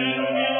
Amen.